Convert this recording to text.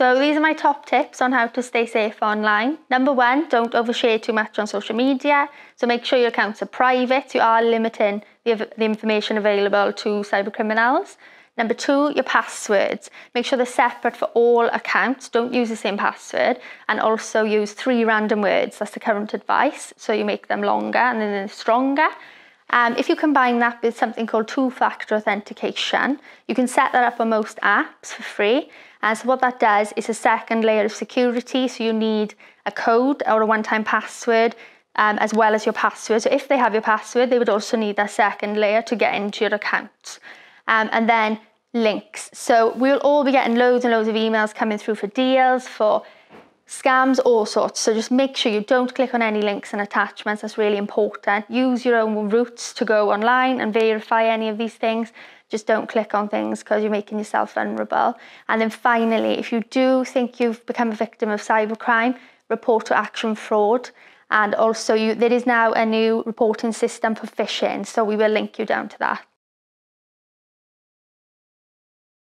So these are my top tips on how to stay safe online. Number one, don't overshare too much on social media. So make sure your accounts are private. You are limiting the, the information available to cyber criminals. Number two, your passwords. Make sure they're separate for all accounts. Don't use the same password. And also use three random words. That's the current advice. So you make them longer and then they're stronger. Um, if you combine that with something called two-factor authentication, you can set that up on most apps for free. And so what that does is a second layer of security. So you need a code or a one-time password um, as well as your password. So if they have your password, they would also need that second layer to get into your account. Um, and then links. So we'll all be getting loads and loads of emails coming through for deals, for scams, all sorts. So just make sure you don't click on any links and attachments. That's really important. Use your own routes to go online and verify any of these things. Just don't click on things because you're making yourself vulnerable. And then finally, if you do think you've become a victim of cybercrime, report to Action Fraud. And also, you, there is now a new reporting system for phishing, so we will link you down to that.